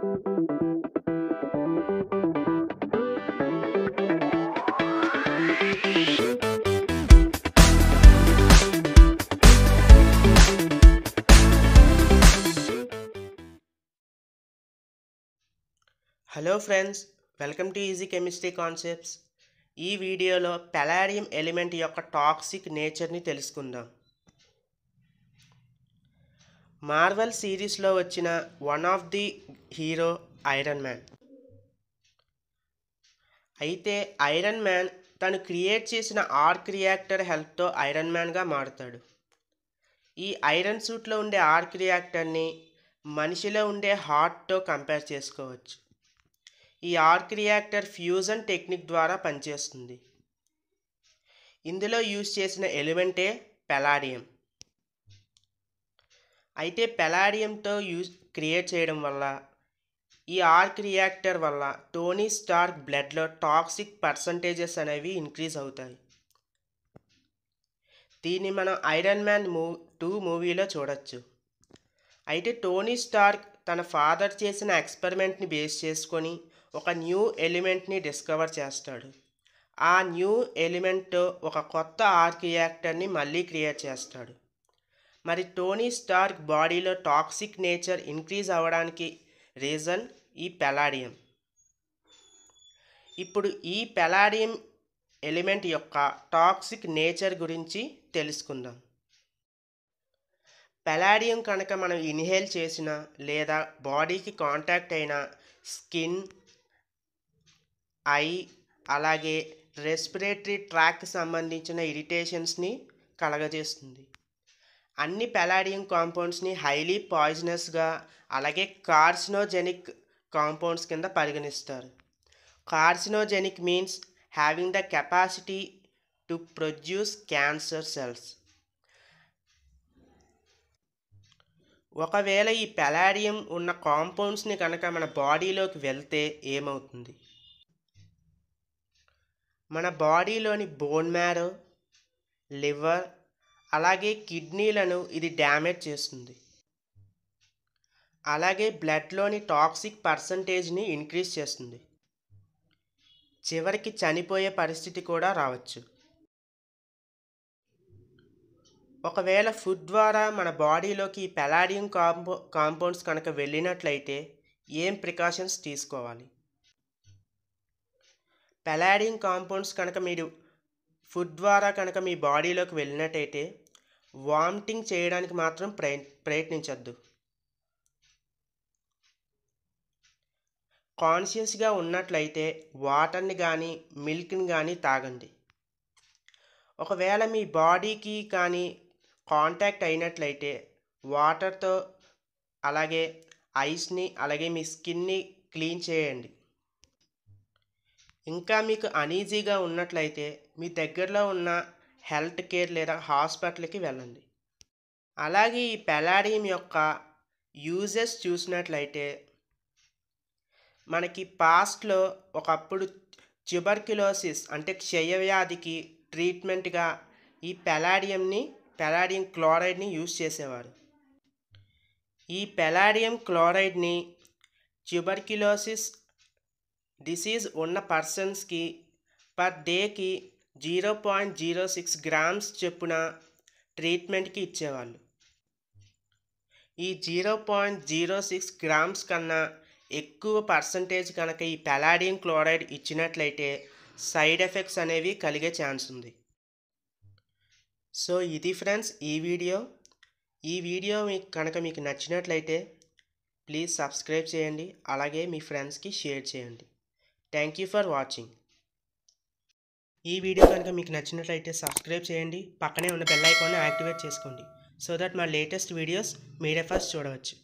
Hello friends welcome to easy chemistry concepts ఈ వీడియోలో పెలారియం element యొక్క టాక్సిక్ నేచర్ని తెలుసుకుందాం. మార్వెల్ సిరీస్లో వచ్చిన one of the hero iron man అయితే ఐరన్ మ్యాన్ తను క్రియేట్ చేసిన ఆర్క్ రియాక్టర్ హెల్ప్తో ఐరన్ మ్యాన్గా మారుతాడు. ఈ ఐరన్ సూట్లో ఉండే ఆర్క్ రియాక్టర్ని మనిషిలో ఉండే హార్ట్తో కంపేర్ చేసుకోవచ్చు. ఈ ఆర్క్ రియాక్టర్ ఫ్యూజన్ టెక్నిక్ ద్వారా పనిచేస్తుంది. ఇందులో యూజ్ చేసిన ఎలిమెంటే పెలాడియం అయితే పెలాడియంతో యూజ్ క్రియేట్ చేయడం వల్ల ఈ ఆర్క్ రియాక్టర్ వల్ల టోనీ స్టార్క్ బ్లడ్లో టాక్సిక్ పర్సంటేజెస్ అనేవి ఇంక్రీజ్ అవుతాయి. దీన్ని మనం ఐరన్ మ్యాన్ మూ టూ మూవీలో చూడొచ్చు. అయితే టోనీ స్టార్క్ తన ఫాదర్ చేసిన ఎక్స్పెరిమెంట్ని బేస్ చేసుకొని ఒక న్యూ ఎలిమెంట్ని డిస్కవర్ చేస్తాడు. ఆ న్యూ ఎలిమెంట్తో ఒక కొత్త ఆర్క్ రియాక్టర్ని మళ్ళీ క్రియేట్ చేస్తాడు. మరి టోనీ స్టార్క్ బాడీలో టాక్సిక్ నేచర్ ఇంక్రీజ్ అవ్వడానికి రీజన్ ఈ పెలాడియం. ఇప్పుడు ఈ పెలాడియం ఎలిమెంట్ యొక్క టాక్సిక్ నేచర్ గురించి తెలుసుకుందాం. పెలాడియం కనుక మనం ఇన్హేల్ చేసిన లేదా బాడీకి కాంటాక్ట్ అయిన స్కిన్ ఐ అలాగే రెస్పిరేటరీ ట్రాక్కి సంబంధించిన ఇరిటేషన్స్ని కలగజేస్తుంది. అన్ని పెలాడియం కాంపౌండ్స్ని హైలీ పాయిజనస్గా అలాగే కార్సినోజెనిక్ కాంపౌండ్స్ కింద పరిగణిస్తారు. Carcinogenic means having the capacity to produce cancer cells. ఒకవేళ ఈ పెలాడియం ఉన్న కాంపౌండ్స్ని కనుక మన బాడీలోకి వెళ్తే ఏమవుతుంది? మన బాడీలోని బోన్ మ్యారో లివర్ అలాగే కిడ్నీలను ఇది డ్యామేజ్ చేస్తుంది. అలాగే బ్లడ్లోని టాక్సిక్ పర్సంటేజ్ని ఇంక్రీజ్ చేస్తుంది. చివరికి చనిపోయే పరిస్థితి కూడా రావచ్చు. ఒకవేళ ఫుడ్ ద్వారా మన బాడీలోకి పెలాడియం కాంపౌ కాంపౌండ్స్ కనుక వెళ్ళినట్లయితే ఏం ప్రికాషన్స్ తీసుకోవాలి? పెలాడియం కాంపౌండ్స్ కనుక మీరు ఫుడ్ ద్వారా కనుక మీ బాడీలోకి వెళ్ళినట్టయితే వామిటింగ్ చేయడానికి మాత్రం ప్రయ ప్రయత్నించద్దు. కాన్షియస్గా ఉన్నట్లయితే వాటర్ని కానీ మిల్క్ని కానీ తాగండి. ఒకవేళ మీ బాడీకి కానీ కాంటాక్ట్ అయినట్లయితే వాటర్తో అలాగే ఐస్ని అలాగే మీ స్కిన్ని క్లీన్ చేయండి. ఇంకా మీకు అనీజీగా ఉన్నట్లయితే మీ దగ్గరలో ఉన్న హెల్త్ కేర్ లేదా హాస్పిటల్కి వెళ్ళండి. అలాగే ఈ పెలాడియం యొక్క యూజెస్ చూసినట్లయితే మనకి పాస్ట్లో ఒకప్పుడు ట్యూబర్క్యులోసిస్ అంటే క్షయవ్యాధికి ట్రీట్మెంట్గా ఈ పెలాడియంని పెలాడియం క్లోరైడ్ని యూజ్ చేసేవారు. ఈ పెలాడియం క్లోరైడ్ని ట్యూబర్క్యులోసిస్ డిసీజ్ ఉన్న పర్సన్స్కి పర్ డేకి zero point zero six grams చొప్పున ట్రీట్మెంట్కి ఇచ్చేవాళ్ళు. ఈ zero point zero six grams కన్నా ఎక్కువ పర్సంటేజ్ కనుక ఈ పెలాడియం క్లోరైడ్ ఇచ్చినట్లయితే సైడ్ ఎఫెక్ట్స్ అనేవి కలిగే ఛాన్స్ ఉంది. సో ఇది ఫ్రెండ్స్ ఈ వీడియో. ఈ వీడియో మీకు కనుక మీకు నచ్చినట్లయితే ప్లీజ్ సబ్స్క్రైబ్ చేయండి. అలాగే మీ ఫ్రెండ్స్కి షేర్ చేయండి. Thank you for watching. ఈ వీడియో కనుక మీకు నచ్చినట్లయితే సబ్స్క్రైబ్ చేయండి. పక్కనే ఉన్న బెల్ ఐకాన్ని యాక్టివేట్ చేసుకోండి. సో దట్ మా లేటెస్ట్ వీడియోస్ మీరే ఫస్ట్ చూడవచ్చు.